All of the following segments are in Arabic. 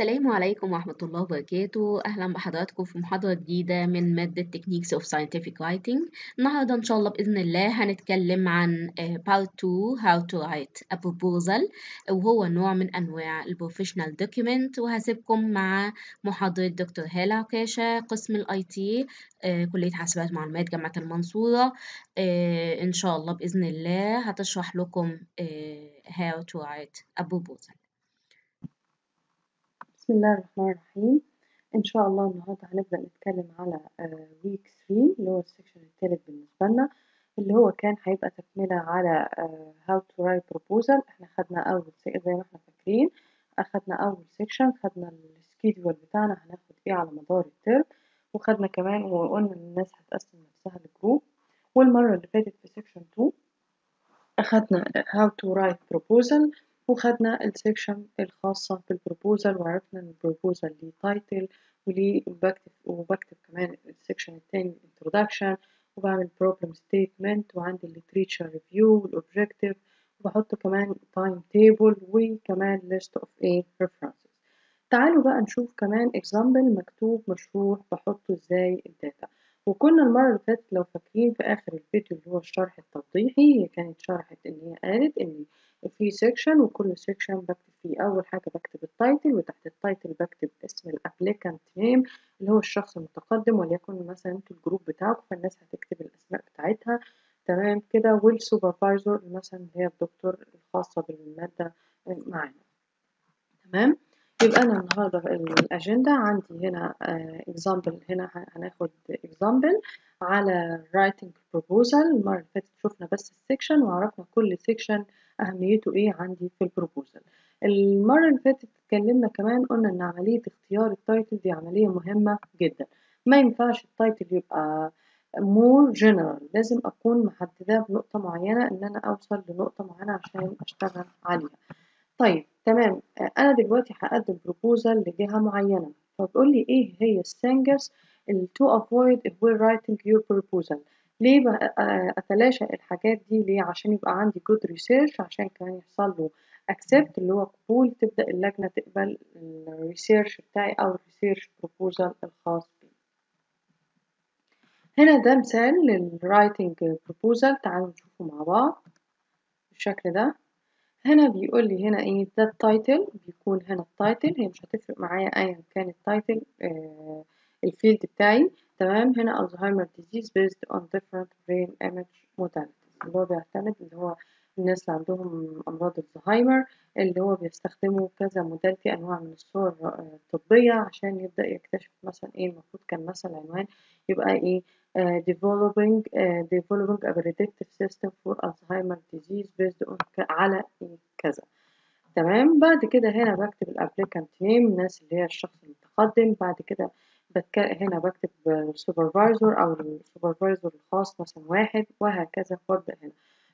السلام عليكم ورحمة الله وبركاته. أهلا بحضراتكم في محاضرة جديدة من مادة Techniques of Scientific Writing. النهاردة إن شاء الله بإذن الله هنتكلم عن آه، Part 2 How to write a proposal وهو نوع من أنواع ال Professional Document. وهسيبكم مع محاضرة دكتور هالة عكاشة قسم ال IT آه، كلية حاسبات معلومات جامعة المنصورة. آه، إن شاء الله بإذن الله هتشرح لكم How to write a proposal. بسم الله الرحمن الرحيم. إن شاء الله النهاردة هنبدأ نتكلم على week 3 اللي هو ال section التالت بالنسبة لنا اللي هو كان هيبقى تكملة على آه، how to write proposal. إحنا خدنا أول س- زي ما إحنا فاكرين أخدنا أول section خدنا ال schedule بتاعنا هناخد إيه على مدار ال term وخدنا كمان وقلنا إن الناس هتقسم نفسها ل group والمرة اللي فاتت في section 2 أخدنا how to write proposal. وخدنا ال section الخاصة بال proposal وعرفنا إن ال proposal ليه title وليه وبكتب وبكتب كمان ال section التاني introduction وبعمل problem statement وعندي literature review وال objective وبحط كمان time table وكمان list of a references. تعالوا بقى نشوف كمان example مكتوب مشروح بحطه إزاي ال data. وكنا المرة اللي فاتت لو فاكرين في آخر الفيديو اللي هو الشرح التوضيحي هي كانت شرحت إن هي قالت إن في section وكل section بكتب فيه أول حاجة بكتب ال title وتحت ال title بكتب اسم ال applicant name اللي هو الشخص المتقدم وليكن مثلا أنتوا ال group بتاعكم فالناس هتكتب الأسماء بتاعتها. تمام كده. وال supervisor مثلا اللي هي الدكتور الخاصة بالمادة معانا. تمام؟ يبقى أنا النهاردة الأجندة عندي هنا example هنا هناخد example على writing proposal. المرة اللي فاتت شفنا بس ال section وعرفنا كل section أهميته إيه عندي في ال proposal المرة اللي فاتت اتكلمنا كمان قلنا إن عملية اختيار ال title دي عملية مهمة جدا. ما ينفعش ال title يبقى more general. لازم أكون محددة بنقطة معينة إن أنا أوصل لنقطة معينة عشان أشتغل عليها. طيب تمام. أنا دلوقتي هقدم proposal لجهة معينة. فبقول لي إيه هي الـ things to avoid if we're writing your proposal ليه أتلاشى الحاجات دي ليه؟ عشان يبقى عندي good research عشان كمان يحصل له accept اللي هو قبول تبدأ اللجنة تقبل ال research بتاعي أو ال research proposal الخاص بي. هنا ده مثال للwriting proposal. تعالوا نشوفه مع بعض بالشكل ده. هنا بيقول لي هنا إيه ده ال title بيكون هنا ال title هي مش هتفرق معايا ايا كان ال title آه ال field بتاعي. تمام؟ هنا Alzheimer disease based on different brain image modalities اللي هو بيعتمد اللي هو الناس اللي عندهم أمراض الزهايمر اللي هو بيستخدموا كذا modality أنواع من الصور الطبية عشان يبدأ يكتشف مثلا إيه المفروض كان مثلا العنوان يبقى إيه uh, developing uh, developing a predictive system for Alzheimer disease based on على إيه؟ كذا. تمام؟ بعد كده هنا بكتب ال applicant name الناس اللي هي الشخص المتقدم. بعد كده بتك... هنا بكتب ال supervisor أو ال supervisor الخاص مثلا واحد وهكذا وابدا هنا.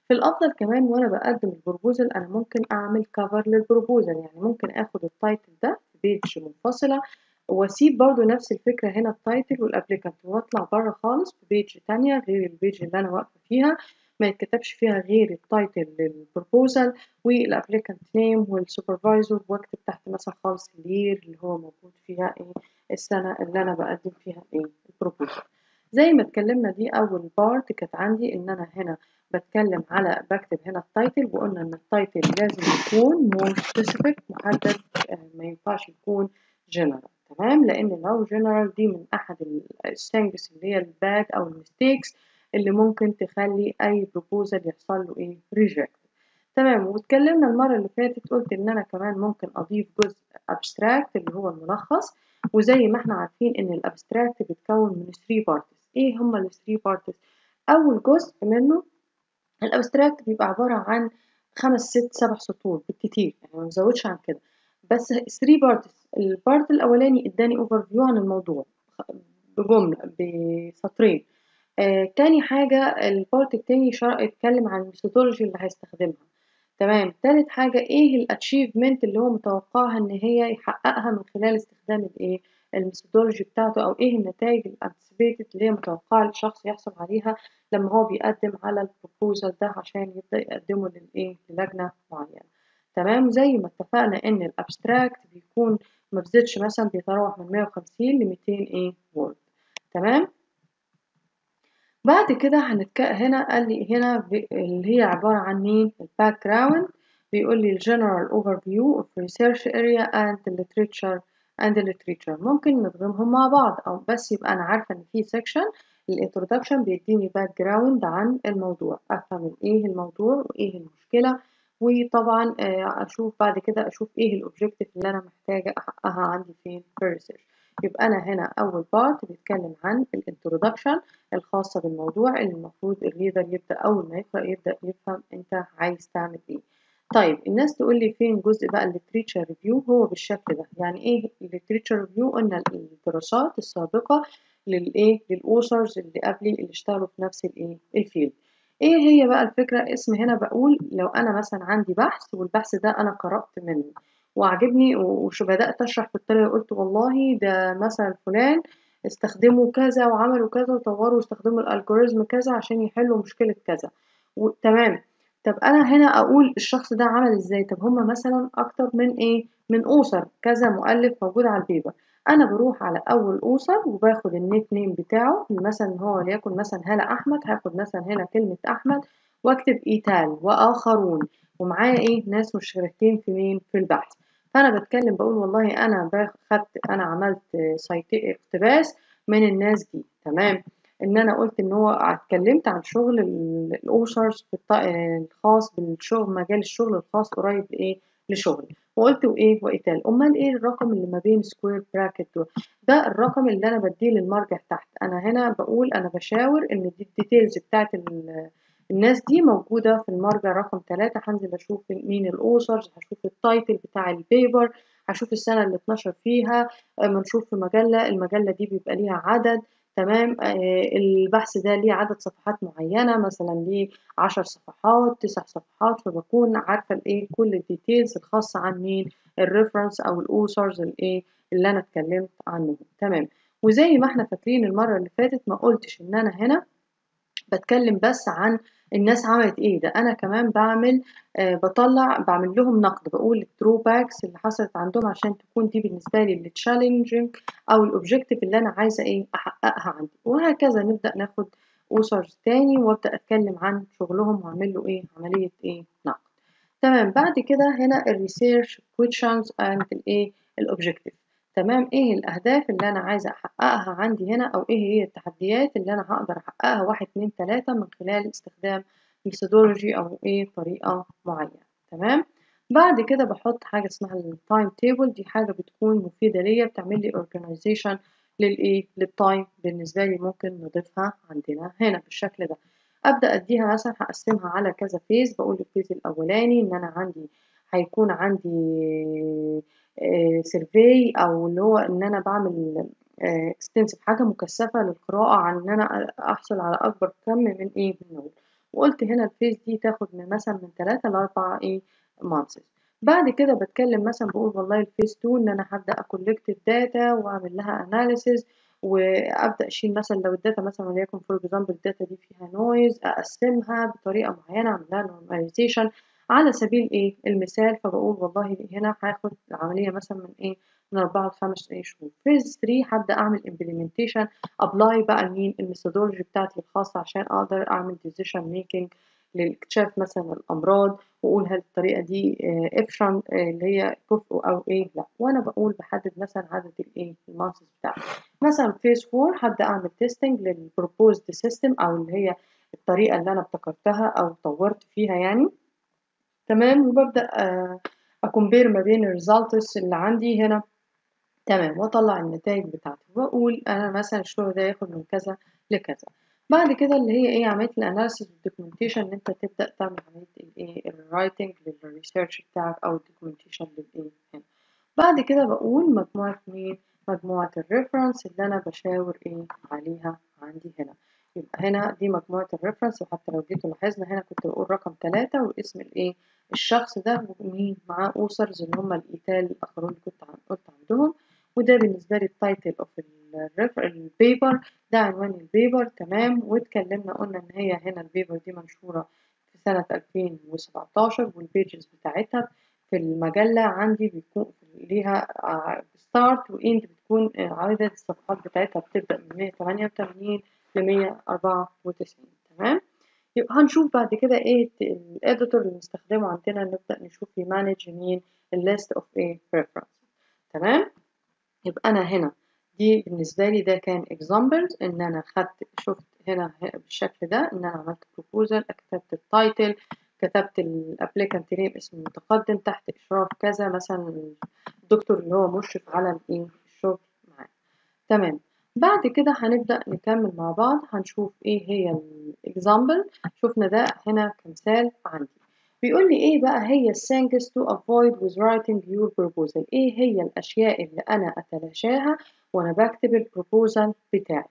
في الأفضل كمان وأنا بقدم ال proposal أنا ممكن أعمل cover لل proposal. يعني ممكن آخد ال title ده في page منفصلة واسيب برضو نفس الفكرة هنا ال title وال applicant واطلع بره خالص في page تانية غير ال page اللي أنا واقفة فيها. ما يتكتبش فيها غير التايتل للبروبوزل والابليكانت نيم والسوبرفايزر واكتب تحت مثلا خالص ال year اللي هو موجود فيها إيه السنة اللي أنا بقدم فيها إيه ال proposal زي ما اتكلمنا دي أول part كانت عندي إن أنا هنا بتكلم على بكتب هنا ال title وقلنا إن ال title لازم يكون more specific محدد ما ينفعش يكون general. تمام لأن لو general دي من أحد ال things اللي هي ال bad أو ال mistakes اللي ممكن تخلي أي proposal يحصل له إيه؟ reject تمام واتكلمنا المرة اللي فاتت قلت إن أنا كمان ممكن أضيف جزء abstract اللي هو الملخص وزي ما إحنا عارفين إن ال abstract بيتكون من 3 parts إيه هما ال 3 parts أول جزء منه ال abstract بيبقى عبارة عن خمس ست سبع سطور بالكتير يعني ما نزودش عن كده. بس 3 parts ال part الأولاني إداني overview عن الموضوع. بجمله بسطرين. آه، تاني حاجة ال part التاني اتكلم عن ال methodology اللي هيستخدمها. تمام؟ تالت حاجة إيه ال achievement اللي هو متوقعها إن هي يحققها من خلال استخدام الايه ال methodology بتاعته أو إيه النتائج ال anticipated اللي هي متوقعة الشخص يحصل عليها لما هو بيقدم على ال proposal ده عشان يبدأ يقدمه للايه للجنة معينة. تمام؟ زي ما اتفقنا إن ال abstract بيكون ما بزيدش مثلا بيتراوح من 150 ل 200 إيه word تمام؟ بعد كده هنتك... هنا قال لي هنا. اللي هي عبارة عن مين؟ ال background بيقول لي ال general overview research area and the literature the literature. ممكن نضغمهم مع بعض أو بس يبقى أنا عارفة إن في section. ال introduction بيديني background عن الموضوع أفهم إيه الموضوع وإيه المشكلة. وطبعا أشوف بعد كده أشوف إيه ال objective اللي أنا محتاجة أحققها عندي فين في ال research يبقى أنا هنا أول part بيتكلم عن ال introduction الخاصة بالموضوع اللي المفروض ال reader يبدأ أول ما يقرأ يبدأ يفهم أنت عايز تعمل إيه. طيب الناس تقول لي فين جزء بقى ال literature review هو بالشكل ده. يعني إيه ال literature review قلنا الدراسات السابقة للإيه؟ لل authors اللي قبلي اللي اشتغلوا في نفس الإيه؟ ال field إيه هي بقى الفكرة؟ اسم هنا بقول لو أنا مثلا عندي بحث والبحث ده أنا قرأت منه وعجبني وش بدأت أشرح في الطريقة قلت والله ده مثلا فلان استخدموا كذا وعملوا كذا وطوروا واستخدموا ال algorithm كذا عشان يحلوا مشكلة كذا. تمام. طب أنا هنا أقول الشخص ده عمل إزاي؟ طب هما مثلا أكتر من إيه؟ من author. كذا مؤلف موجود على ال paper. أنا بروح على أول author وباخد ال nickname بتاعه مثلا هو وليكن مثلا هلا أحمد هاخد مثلا هنا كلمة أحمد وأكتب et al وآخرون ومعايا إيه؟ ناس مشتركين في مين؟ في البحث. فأنا بتكلم بقول والله أنا باخدت أنا عملت cite اقتباس من الناس دي. تمام؟ إن أنا قلت إن هو اتكلمت عن شغل ال authors الخاص بالشغل مجال الشغل الخاص قريب لايه لشغل وقلت وإيه و et al أمال إيه الرقم اللي ما بين square bracket دول ده الرقم اللي أنا بديه للمرجع تحت. أنا هنا بقول أنا بشاور إن دي ال details بتاعت الناس دي موجودة في المرجع رقم ثلاثة هنزل أشوف مين ال authors هشوف ال title بتاع ال paper هشوف السنة اللي اتنشر فيها أما نشوف في مجلة المجلة دي بيبقى ليها عدد. تمام؟ آه البحث ده ليه عدد صفحات معينة؟ مثلا ليه عشر صفحات تسع صفحات؟ فبكون عارفة الإيه؟ كل ال details الخاصة عن مين؟ ال reference أو ال authors الإيه؟ اللي أنا اتكلمت عنهم. تمام. وزي ما إحنا فاكرين المرة اللي فاتت ما قلتش إن أنا هنا بتكلم بس عن الناس عملت إيه؟ ده أنا كمان بعمل آه بطلع بعمل لهم نقد بقول ال drawbacks اللي حصلت عندهم عشان تكون دي بالنسبة لي ال challenging أو ال objective اللي أنا عايزة إيه؟ أحققها عندي. وهكذا نبدأ ناخد authors تاني وأبدأ أتكلم عن شغلهم وأعمل له إيه؟ عملية إيه؟ نقد. تمام. بعد كده هنا ال research questions and الايه ال objective تمام؟ إيه الأهداف اللي أنا عايزة أحققها عندي هنا أو إيه هي التحديات اللي أنا هقدر أحققها؟ واحد اتنين تلاتة من خلال استخدام methodology أو إيه طريقة معينة. تمام؟ بعد كده بحط حاجة اسمها ال time table دي حاجة بتكون مفيدة ليا بتعمل لي organization للايه لل time بالنسبة لي ممكن نضيفها عندنا هنا بالشكل ده. أبدأ أديها مثلا هقسمها على كذا phase بقول ال phase الأولاني إن أنا عندي هيكون عندي survey أو اللي هو إن أنا بعمل extensive حاجة مكثفة للقراءة عن إن أنا أحصل على أكبر كم من إيه من knowledge وقلت هنا ال phase دي تاخد من مثلا من 3 ل 4 إيه months بعد كده بتكلم مثلا بقول والله ال phase 2 إن أنا هبدأ ا collect ال data وأعمل لها analysis وأبدأ أشيل مثلا لو ال data مثلا وليكن for example ال data دي فيها noise أقسمها بطريقة معينة أعمل لها normalization على سبيل إيه؟ المثال فبقول والله هنا هاخد العملية مثلا من إيه؟ من أربعة لخمس إيه شهور. phase 3 هبدأ أعمل implementation apply بقى لمين ال methodology بتاعتي الخاصة عشان أقدر أعمل decision making لاكتشاف مثلا الأمراض وأقول هل الطريقة دي efficient اللي هي كفء أو إيه؟ لا. وأنا بقول بحدد مثلا عدد الايه ال months بتاعتي. مثلا phase 4 هبدأ أعمل testing لل proposed system أو اللي هي الطريقة اللي أنا ابتكرتها أو طورت فيها يعني. تمام؟ وببدأ أ compare ما بين ال results اللي عندي هنا. تمام وأطلع النتائج بتاعتي. وأقول أنا مثلا الشغل ده ياخد من كذا لكذا. بعد كده اللي هي إيه عملية ال analysis وال documentation إن أنت تبدأ تعمل عملية الايه ال writing لل research بتاعك أو ال documentation للايه هنا. بعد كده بقول مجموعة مين مجموعة ال reference اللي أنا بشاور إيه عليها عندي هنا. يبقى هنا دي مجموعة ال reference وحتى لو جيتوا لاحظنا هنا كنت بقول رقم ثلاثة واسم الإيه؟ الشخص ده ومين معاه authors اللي هم ال et al الأخرون اللي كنت قلت عندهم. وده بالنسبة لي ال title of ال paper ده عنوان ال paper تمام. واتكلمنا قلنا إن هي هنا ال paper دي منشورة في سنة 2017 وال pages بتاعتها في المجلة عندي بيكون ليها start و end بتكون عدد الصفحات بتاعتها بتبدأ من 188 ل 194 تمام؟ يبقى هنشوف بعد كده إيه ال editor اللي بنستخدمه عندنا نبدأ نشوف ي manage مين ال list of إيه references تمام؟ يبقى أنا هنا دي بالنسبة لي ده كان examples إن أنا خدت شفت هنا بالشكل ده إن أنا عملت proposal كتبت ال title كتبت ال applicant name اسم المتقدم تحت إشراف كذا مثلا الدكتور اللي هو مشرف على الايه الشغل معاه تمام؟ بعد كده هنبدأ نكمل مع بعض هنشوف إيه هي ال example شفنا ده هنا كمثال عندي. بيقول لي إيه بقى هي things to avoid with writing your proposal إيه هي الأشياء اللي أنا أتلاشاها وأنا بكتب ال proposal بتاعي؟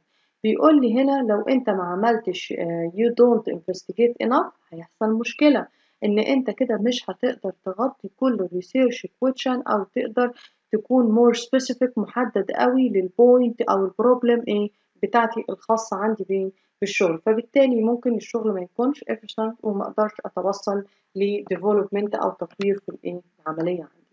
بيقول لي هنا لو أنت ما عملتش uh, you don't investigate enough هيحصل مشكلة. إن أنت كده مش هتقدر تغطي كل ال research question أو تقدر تكون more specific محدد قوي لل point أو ال problem إيه بتاعتي الخاصة عندي بالشغل فبالتالي ممكن الشغل ما يكونش efficient وما أقدرش أتوصل ل development أو تطوير في الإيه؟ العملية عندي.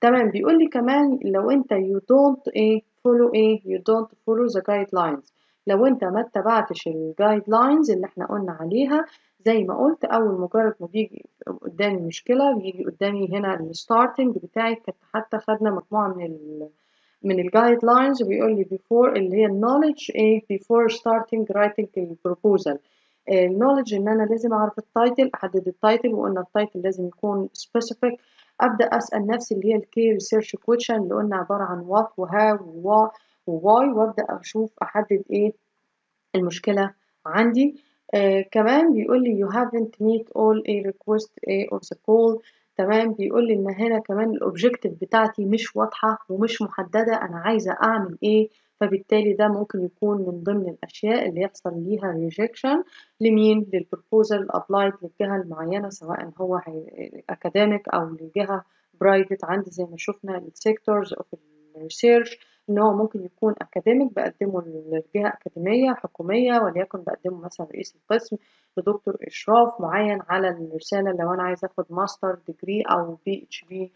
تمام. بيقول لي كمان لو أنت you don't إيه follow إيه you don't follow the guidelines. لو انت ما اتبعتش ال guidelines اللي إحنا قلنا عليها زي ما قلت أول مجرد ما بيجي قدامي مشكلة بيجي قدامي هنا ال starting بتاعي كنت حتى خدنا مجموعة من ال من ال guidelines بيقول لي before اللي هي ال knowledge إيه before starting writing ال proposal ال knowledge إن أنا لازم أعرف ال title أحدد ال title وقلنا ال title لازم يكون specific. أبدأ أسأل نفسي اللي هي ال key research question اللي قلنا عبارة عن what و how و who و why وابدأ أشوف أحدد إيه المشكلة عندي. آه كمان بيقول لي you haven't met all the requests of the call. تمام بيقول لي إن هنا كمان ال objective بتاعتي مش واضحة ومش محددة أنا عايزة أعمل إيه. فبالتالي ده ممكن يكون من ضمن الأشياء اللي يحصل ليها rejection لمين؟ لل proposal applied للجهة المعينة سواء هو academic أو لجهة private عندي زي ما شفنا ال sectors of ال research إن هو ممكن يكون academic بقدمه لجهة أكاديمية حكومية وليكن بقدمه مثلا رئيس القسم لدكتور إشراف معين على الرسالة لو أنا عايزه آخد master degree أو PhD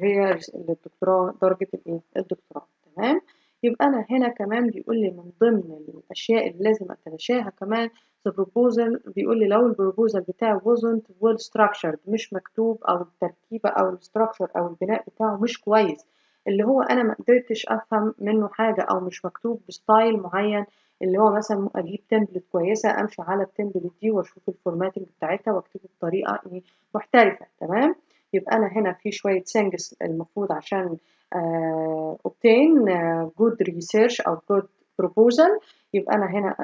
هي الدكتوراه درجه الايه الدكتوراه. تمام؟ يبقى أنا هنا كمان بيقول لي من ضمن الأشياء اللي لازم أتلاشاها كمان the proposal بيقول لي لو ال proposal بتاعي wasn't well structured مش مكتوب أو التركيبة أو ال structure أو البناء بتاعه مش كويس اللي هو أنا ما قدرتش أفهم منه حاجة أو مش مكتوب ب style معين اللي هو مثلا أجيب template كويسة أمشي على ال template دي وأشوف ال formatting بتاعتها وأكتبه بطريقة إيه محترفة تمام؟ يبقى أنا هنا في شوية things المفروض عشان obtain good research أو good proposal. يبقى أنا هنا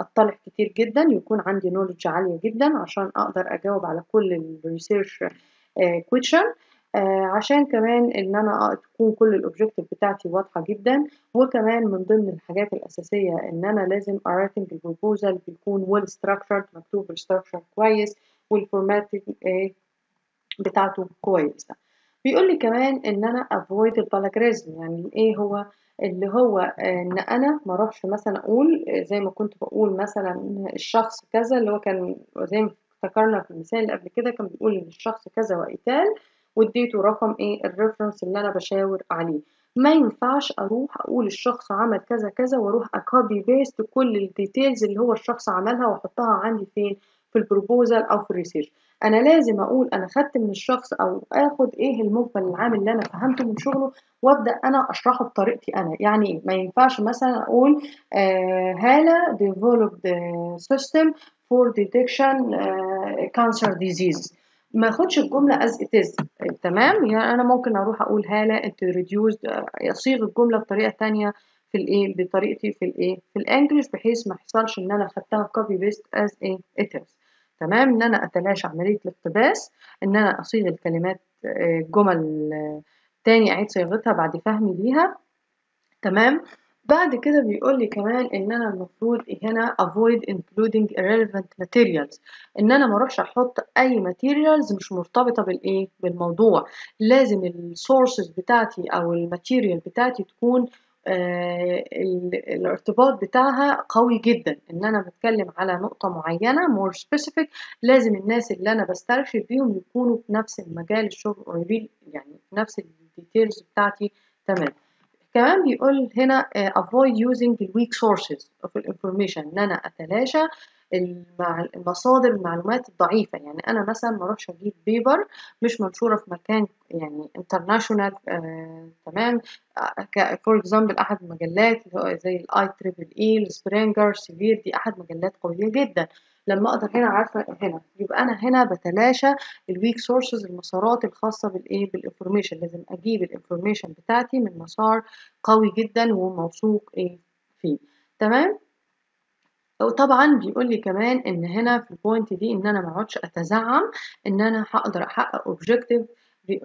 أطلع كتير جدا يكون عندي knowledge عالية جدا عشان أقدر أجاوب على كل ال research question آه عشان كمان إن أنا تكون كل ال objective بتاعتي واضحة جدا وكمان من ضمن الحاجات الأساسية إن أنا لازم ال writing ال proposal بيكون well structured مكتوب ب structure كويس وال formatting آه بتاعته كويسة. بيقول لي كمان إن أنا avoid ال plagiarism يعني إيه هو؟ اللي هو إن أنا ما أروحش مثلا أقول زي ما كنت بقول مثلا الشخص كذا اللي هو كان زي ما افتكرنا في المثال اللي قبل كده كان بيقول إن الشخص كذا وقتال واديته رقم إيه ال reference اللي أنا بشاور عليه. ما ينفعش أروح أقول الشخص عمل كذا كذا وأروح ا copy paste كل ال details اللي هو الشخص عملها وأحطها عندي فين؟ في ال proposal أو في ال research أنا لازم أقول أنا خدت من الشخص أو آخد إيه المجمل العام اللي أنا فهمته من شغله وأبدأ أنا أشرحه بطريقتي أنا. يعني إيه؟ ما ينفعش مثلا أقول developed system for detection uh, cancer disease. ما أخدش الجملة as it is تمام؟ يعني أنا ممكن أروح أقول هاله أنت reduced أصيغ الجملة بطريقة تانية في الايه بطريقتي في الايه في ال English بحيث ما يحصلش إن أنا خدتها copy paste as إيه it is تمام؟ إن أنا أتلاشى عملية الاقتباس إن أنا أصيغ الكلمات جمل تاني أعيد صياغتها بعد فهمي ليها. تمام؟ بعد كده بيقول لي كمان إن أنا المفروض هنا avoid including irrelevant materials إن أنا ما أروحش أحط أي materials مش مرتبطة بالإيه؟ بالموضوع. لازم ال sources بتاعتي أو ال material بتاعتي تكون آه الارتباط بتاعها قوي جدا. إن أنا بتكلم على نقطة معينة more specific لازم الناس اللي أنا بسترشد بيهم يكونوا في نفس المجال الشغل قريبين يعني في نفس ال details بتاعتي. تمام. كمان بيقول هنا uh, avoid using the weak sources of information. إن أنا أتلاشى. المصادر المعلومات الضعيفة. يعني أنا مثلا ما أروحش أجيب paper مش منشورة في مكان يعني international آه، تمام. for example أحد المجلات زي ال IEEE ال Springer Elsevier دي أحد مجلات قوية جدا. لما أقدر هنا عارفة هنا. يبقى أنا هنا بتلاشى ال weak sources المسارات الخاصة بالإيه؟ بال information لازم أجيب ال information بتاعتي من مسار قوي جدا وموثوق إيه؟ فيه. تمام؟ وطبعا بيقول لي كمان إن هنا في ال point دي إن أنا ما أقعدش أتزعم إن أنا هقدر أحقق objective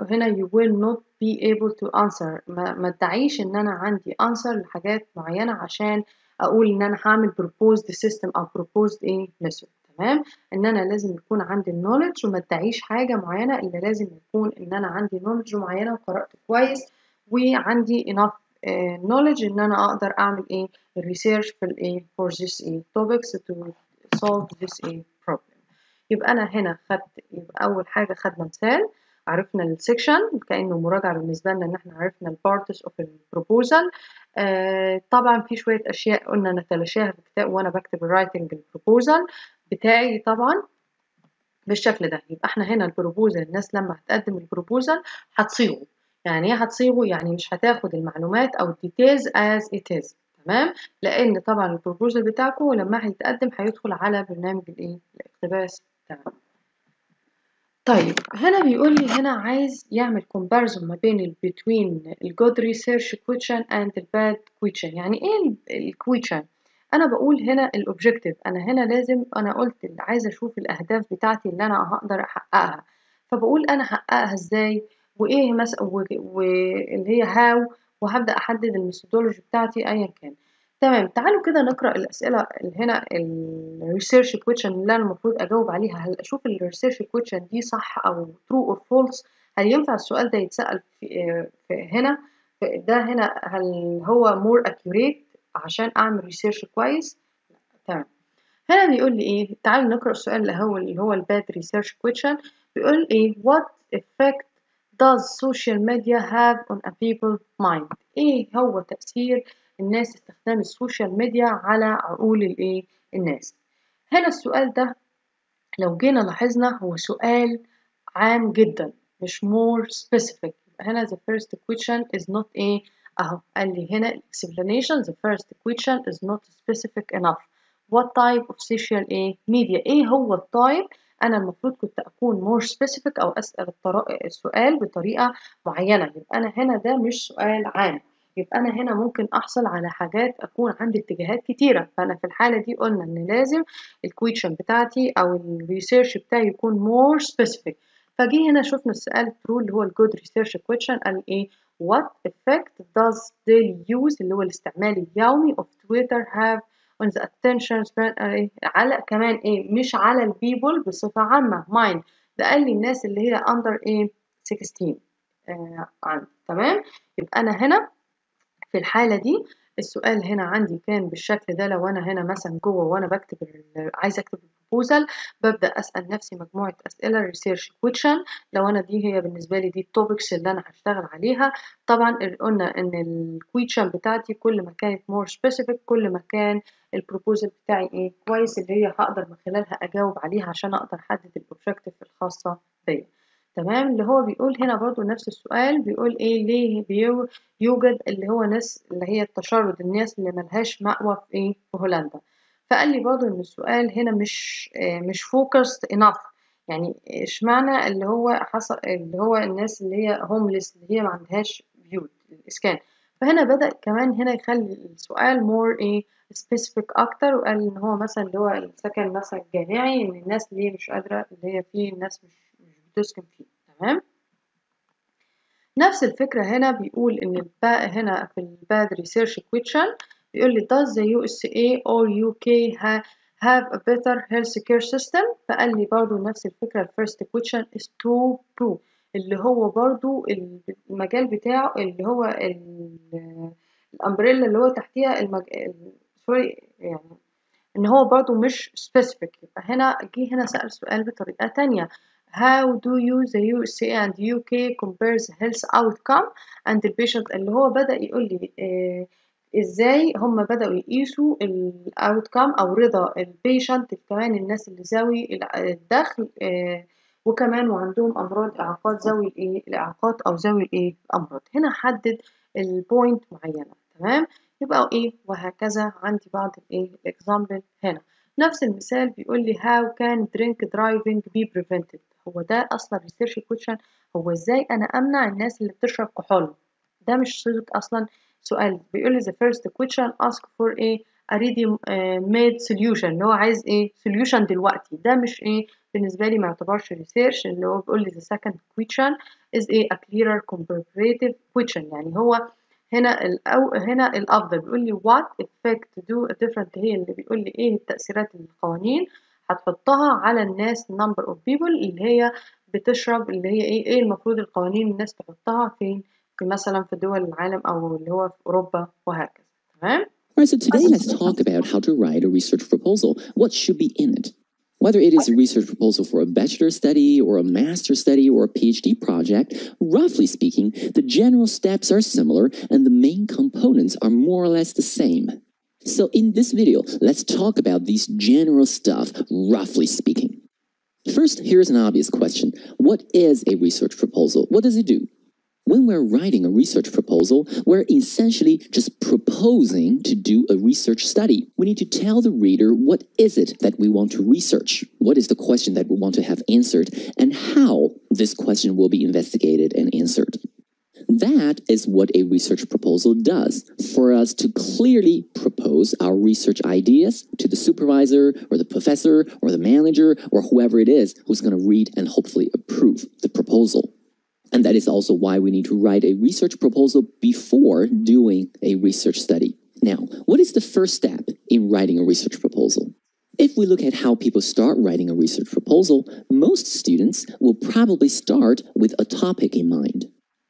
هنا you will not be able to answer. ما, ادعيش إن أنا عندي answer لحاجات معينة عشان أقول إن أنا هعمل proposed system أو proposed إيه method تمام؟ إن أنا لازم يكون عندي knowledge وما ادعيش حاجة معينة إلا لازم يكون إن أنا عندي knowledge معينة وقرأت كويس وعندي enough knowledge إن أنا أقدر أعمل إيه research في الايه for this إيه topics to solve this إيه problem. يبقى أنا هنا خدت يبقى أول حاجة خدنا مثال عرفنا ال section كأنه مراجعة بالنسبة لنا إن إحنا عرفنا ال parts of ال proposal طبعا في شوية أشياء قلنا نتلاشاها في الكتاب وأنا بكتب ال writing ال proposal بتاعي طبعا بالشكل ده. يبقى إحنا هنا ال proposal الناس لما هتقدم ال proposal هتصيغه. يعني إيه هتصيغه؟ يعني مش هتاخد المعلومات أو ال details as it is. تمام؟ لأن طبعا ال proposal بتاعكم لما هيتقدم هيدخل على برنامج الايه الاقتباس تمام طيب هنا بيقول لي هنا عايز يعمل comparison ما بين between ال good research question and ال bad question. يعني إيه ال question أنا بقول هنا ال objective أنا هنا لازم أنا قلت عايزه أشوف الأهداف بتاعتي اللي أنا هقدر أحققها. فبقول أنا احققها إزاي؟ وإيه مثلا واللي هي how وهبدأ أحدد ال methodology بتاعتي ايا كان. تمام تعالوا كده نقرأ الأسئلة اللي هنا ال research question اللي أنا المفروض أجاوب عليها. هل أشوف ال research question دي صح أو true or false هل ينفع السؤال ده يتسأل في, في هنا؟ في ده هنا هل هو more accurate عشان أعمل research كويس؟ تمام. هنا بيقول لي إيه؟ تعالوا نقرأ السؤال اللي هو اللي هو ال bad research question بيقول إيه what effect does social media have on a people mind إيه هو تأثير الناس استخدام ال social media على عقول الايه؟ الناس. هنا السؤال ده لو جينا لاحظنا هو سؤال عام جدا مش more specific. هنا the first question is not إيه اهو. قال لي هنا explanation the first question is not specific enough. What type of social إيه media? إيه هو التايب أنا المفروض كنت أكون more specific أو أسأل السؤال بطريقة معينة؟ يبقى أنا هنا ده مش سؤال عام. يبقى أنا هنا ممكن أحصل على حاجات أكون عندي اتجاهات كتيرة. فأنا في الحالة دي قلنا إن لازم ال question بتاعتي أو ال research بتاعي يكون more specific. فجي هنا شفنا السؤال true اللي هو ال good research question قال إيه؟ What effect does daily use اللي هو الاستعمال اليومي of Twitter have on the attention span على كمان إيه؟ مش على ال people بصفة عامة. Mind ده قال لي الناس اللي هي under إيه؟ 16 آه تمام؟ يبقى أنا هنا في الحالة دي السؤال هنا عندي كان بالشكل ده لو أنا هنا مثلا جوه وأنا بكتب عايزة أكتب ال proposal ببدأ أسأل نفسي مجموعة أسئلة research question لو أنا دي هي بالنسبة لي دي ال topics اللي أنا هشتغل عليها. طبعا قلنا إن ال question بتاعتي كل ما كانت more specific كل ما كان ال proposal بتاعي إيه كويس اللي هي هقدر من خلالها أجاوب عليها عشان أقدر أحدد ال objective الخاصة بيا. تمام؟ اللي هو بيقول هنا برضو نفس السؤال بيقول إيه ليه بيو يوجد اللي هو ناس اللي هي التشرد الناس اللي ملهاش مأوى في إيه؟ في هولندا. فقال لي برضو إن السؤال هنا مش آه مش focused enough يعني إشمعنى اللي هو حصل اللي هو الناس اللي هي homeless اللي هي ما عندهاش بيوت الإسكان. فهنا بدأ كمان هنا يخلي السؤال more إيه؟ specific أكتر. وقال إن هو مثلا اللي هو السكن مثلا الجامعي إن الناس اللي مش قادرة اللي هي فيه الناس مش بتسكن فيه تمام؟ نفس الفكرة هنا بيقول إن الباء هنا في ال bad research question بيقول لي does the USA or UK have a better health care system فقال لي برضو نفس الفكرة ال first question is too broad. اللي هو برضو المجال بتاعه اللي هو ال umbrella اللي هو تحتيها المج... sorry يعني إن هو برضو مش specific. يبقى هنا جه هنا سأل سؤال بطريقة تانية. How do you the USA and UK compare the health outcome? And the patient اللي هو بدأ يقول لي آه إزاي هم بدأوا يقيسوا ال outcome أو رضا ال patient كمان الناس اللي ذوي الدخل آه وكمان وعندهم أمراض إعاقات ذوي الايه الإعاقات أو ذوي الايه الأمراض. هنا حدد ال point معينة تمام؟ يبقى إيه وهكذا عندي بعض الايه ال example هنا. نفس المثال بيقول لي how can drink driving be prevented هو ده أصلا research question هو إزاي أنا امنع الناس اللي بتشرب كحول ده مش صيغه أصلا سؤال بيقول لي the first question ask for a already made solution اللي هو عايز إيه solution دلوقتي ده مش إيه بالنسبة لي ما يعتبرش research اللي هو بيقول لي the second question is a, a clearer comparative question يعني هو هنا الأو هنا الأفضل. بيقول لي what effect do different هي اللي بيقول لي إيه التأثيرات القوانين هتحطها على الناس number of people اللي هي بتشرب اللي هي إيه إيه المفروض القوانين الناس تحطها فين؟ في مثلا في دول العالم أو اللي هو في أوروبا وهكذا. تمام؟ Alright, so today let's talk about how to write a research proposal. What should be in it? Whether it is a research proposal for a bachelor study or a master study or a PhD project, roughly speaking, the general steps are similar and the main components are more or less the same. So in this video, let's talk about these general stuff, roughly speaking. First, here's an obvious question. What is a research proposal? What does it do? When we're writing a research proposal, we're essentially just proposing to do a research study. We need to tell the reader what is it that we want to research, what is the question that we want to have answered, and how this question will be investigated and answered. That is what a research proposal does for us to clearly propose our research ideas to the supervisor or the professor or the manager or whoever it is who's going to read and hopefully approve the proposal. And that is also why we need to write a research proposal before doing a research study. Now, what is the first step in writing a research proposal? If we look at how people start writing a research proposal, most students will probably start with a topic in mind.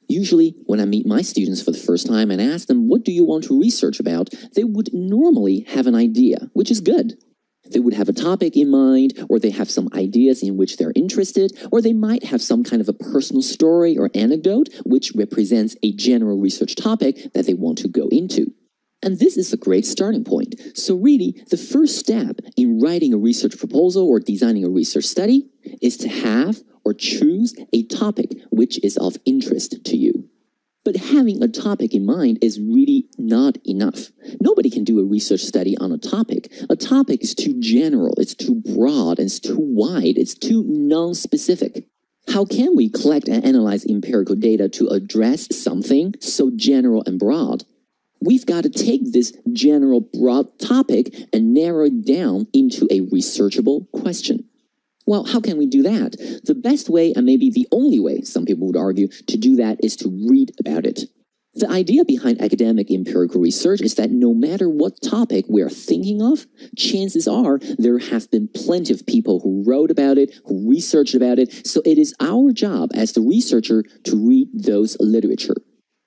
Usually, when I meet my students for the first time and ask them, What do you want to research about? they would normally have an idea, which is good. They would have a topic in mind, or they have some ideas in which they're interested, or they might have some kind of a personal story or anecdote which represents a general research topic that they want to go into. And this is a great starting point. So, really, the first step in writing a research proposal or designing a research study is to have or choose a topic which is of interest to you. But having a topic in mind is really not enough. Nobody can do a research study on a topic. A topic is too general, it's too broad, it's too wide, it's too non specific. How can we collect and analyze empirical data to address something so general and broad? We've got to take this general, broad topic and narrow it down into a researchable question. Well, how can we do that? The best way, and maybe the only way, some people would argue, to do that is to read about it. The idea behind academic empirical research is that no matter what topic we're thinking of, chances are there have been plenty of people who wrote about it, who researched about it, so it is our job as the researcher to read those literature.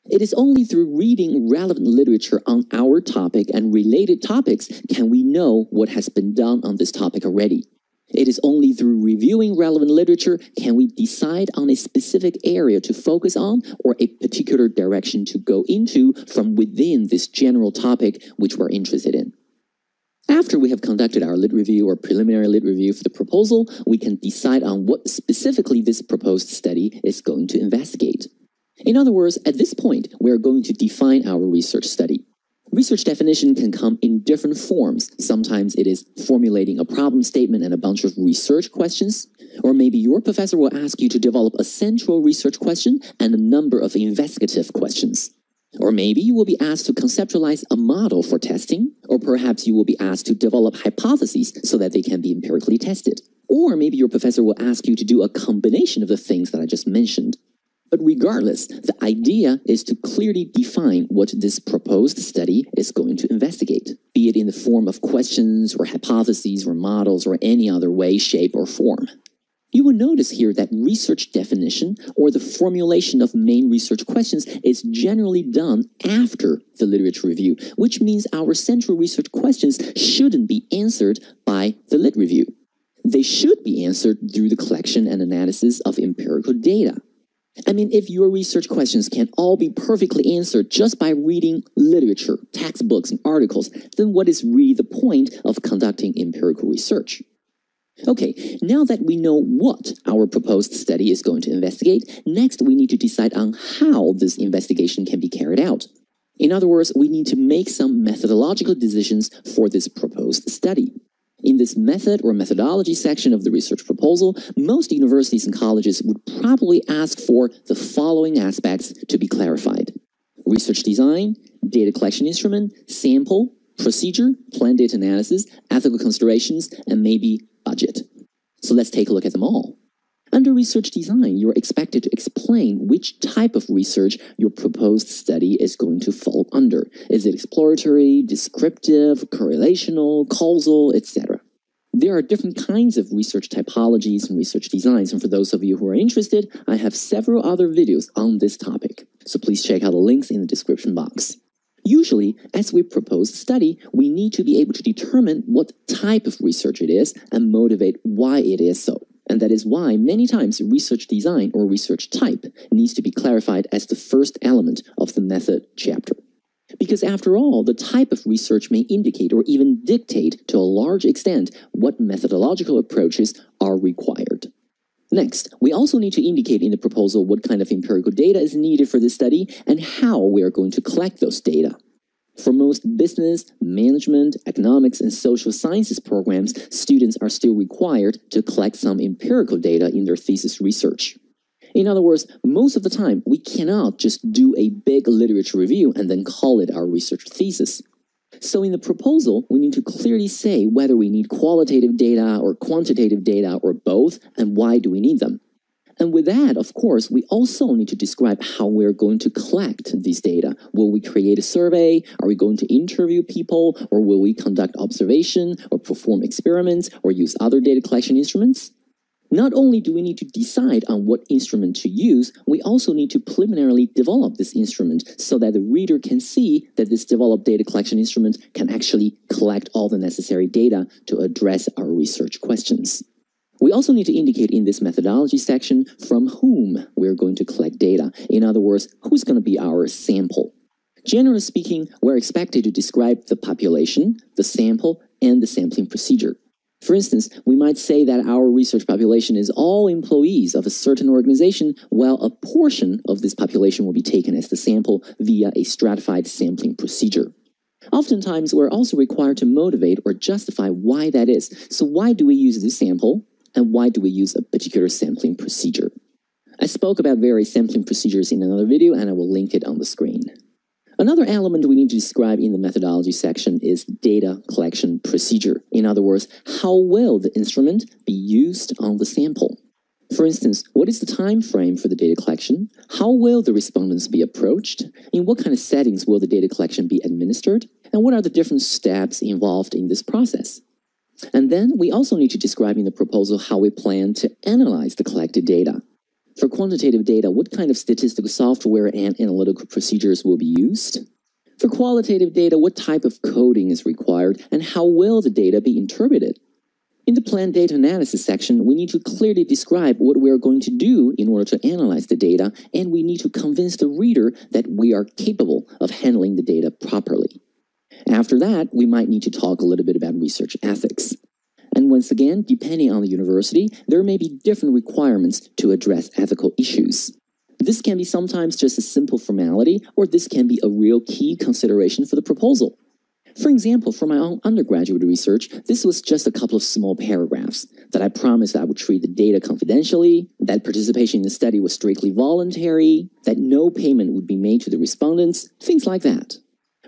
It is only through reading relevant literature on our topic and related topics can we know what has been done on this topic already. It is only through reviewing relevant literature can we decide on a specific area to focus on or a particular direction to go into from within this general topic which we're interested in. After we have conducted our lit review or preliminary lit review for the proposal, we can decide on what specifically this proposed study is going to investigate. In other words, at this point, we are going to define our research study. Research definition can come in different forms. Sometimes it is formulating a problem statement and a bunch of research questions. Or maybe your professor will ask you to develop a central research question and a number of investigative questions. Or maybe you will be asked to conceptualize a model for testing. Or perhaps you will be asked to develop hypotheses so that they can be empirically tested. Or maybe your professor will ask you to do a combination of the things that I just mentioned. But regardless, the idea is to clearly define what this proposed study is going to investigate, be it in the form of questions or hypotheses or models or any other way, shape, or form. You will notice here that research definition or the formulation of main research questions is generally done after the literature review, which means our central research questions shouldn't be answered by the lit review. They should be answered through the collection and analysis of empirical data. I mean, if your research questions can all be perfectly answered just by reading literature, textbooks, and articles, then what is really the point of conducting empirical research? Okay, now that we know what our proposed study is going to investigate, next we need to decide on how this investigation can be carried out. In other words, we need to make some methodological decisions for this proposed study. In this method or methodology section of the research proposal, most universities and colleges would probably ask for the following aspects to be clarified. Research design, data collection instrument, sample, procedure, planned data analysis, ethical considerations, and maybe budget. So let's take a look at them all. Under research design, you're expected to explain which type of research your proposed study is going to fall under. Is it exploratory, descriptive, correlational, causal, etc.? There are different kinds of research typologies and research designs, and for those of you who are interested, I have several other videos on this topic, so please check out the links in the description box. Usually, as we propose a study, we need to be able to determine what type of research it is and motivate why it is so. And that is why many times research design or research type needs to be clarified as the first element of the method chapter. Because after all, the type of research may indicate or even dictate to a large extent what methodological approaches are required. Next, we also need to indicate in the proposal what kind of empirical data is needed for this study and how we are going to collect those data. For most business, management, economics, and social sciences programs, students are still required to collect some empirical data in their thesis research. In other words, most of the time, we cannot just do a big literature review and then call it our research thesis. So in the proposal, we need to clearly say whether we need qualitative data or quantitative data or both, and why do we need them. And with that, of course, we also need to describe how we're going to collect these data. Will we create a survey? Are we going to interview people? Or will we conduct observation or perform experiments or use other data collection instruments? Not only do we need to decide on what instrument to use, we also need to preliminarily develop this instrument so that the reader can see that this developed data collection instrument can actually collect all the necessary data to address our research questions. We also need to indicate in this methodology section from whom we're going to collect data. In other words, who's going to be our sample. Generally speaking, we're expected to describe the population, the sample, and the sampling procedure. For instance, we might say that our research population is all employees of a certain organization, while a portion of this population will be taken as the sample via a stratified sampling procedure. Oftentimes, we're also required to motivate or justify why that is. So why do we use this sample? and why do we use a particular sampling procedure. I spoke about various sampling procedures in another video and I will link it on the screen. Another element we need to describe in the methodology section is data collection procedure. In other words, how will the instrument be used on the sample? For instance, what is the time frame for the data collection? How will the respondents be approached? In what kind of settings will the data collection be administered? And what are the different steps involved in this process? And then we also need to describe in the proposal how we plan to analyze the collected data. For quantitative data, what kind of statistical software and analytical procedures will be used? For qualitative data, what type of coding is required and how will the data be interpreted? In the planned data analysis section, we need to clearly describe what we are going to do in order to analyze the data, and we need to convince the reader that we are capable of handling the data properly. After that, we might need to talk a little bit about research ethics. And once again, depending on the university, there may be different requirements to address ethical issues. This can be sometimes just a simple formality, or this can be a real key consideration for the proposal. For example, for my own undergraduate research, this was just a couple of small paragraphs that I promised I would treat the data confidentially, that participation in the study was strictly voluntary, that no payment would be made to the respondents, things like that.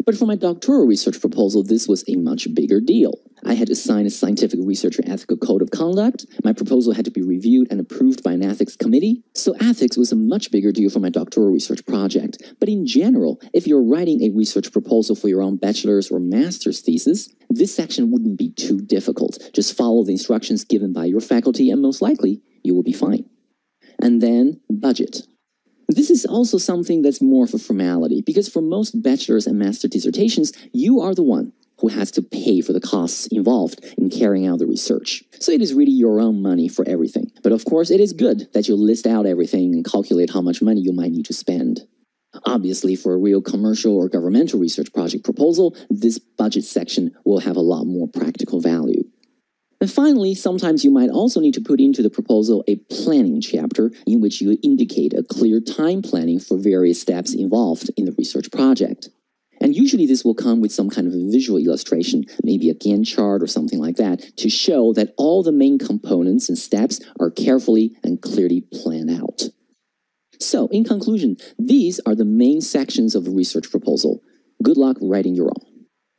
But for my doctoral research proposal, this was a much bigger deal. I had to sign a scientific researcher ethical code of conduct. My proposal had to be reviewed and approved by an ethics committee. So ethics was a much bigger deal for my doctoral research project. But in general, if you're writing a research proposal for your own bachelor's or master's thesis, this section wouldn't be too difficult. Just follow the instructions given by your faculty and most likely you will be fine. And then budget. This is also something that's more of a formality because for most bachelor's and master's dissertations, you are the one who has to pay for the costs involved in carrying out the research. So it is really your own money for everything. But of course, it is good that you list out everything and calculate how much money you might need to spend. Obviously, for a real commercial or governmental research project proposal, this budget section will have a lot more practical value. And finally, sometimes you might also need to put into the proposal a planning chapter in which you indicate a clear time planning for various steps involved in the research project. And usually this will come with some kind of a visual illustration, maybe a Gantt chart or something like that, to show that all the main components and steps are carefully and clearly planned out. So, in conclusion, these are the main sections of the research proposal. Good luck writing your own.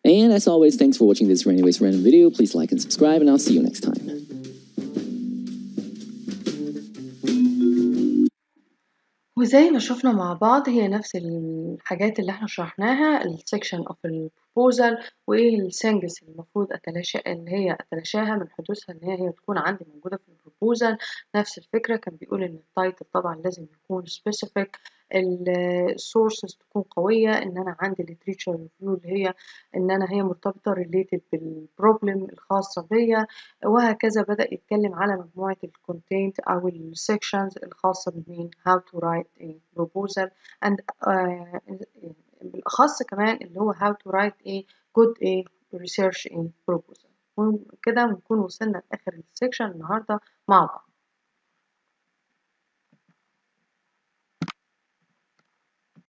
And as always, thanks for watching this Randy Ways Random video. Please like and subscribe, and I'll see you next time. وزي ما شفنا مع بعض هي نفس الحاجات اللي إحنا شرحناها ال section of ال proposal وايه ال things اللي المفروض اتلاشى اللي هي أتلاشاها من حدوثها إن هي, هي تكون عندي موجودة في ال proposal نفس الفكرة كان بيقول إن ال title طبعا لازم يكون specific ال sources تكون قوية. إن أنا عندي literature review اللي هي إن أنا هي مرتبطة related بال problem الخاصة بيا. وهكذا بدأ يتكلم على مجموعة ال content أو ال sections الخاصة بمين how to write a proposal. And uh, بالاخص كمان اللي هو how to write a good a research in proposal. كده بنكون وصلنا لآخر ال section النهارده مع بعض.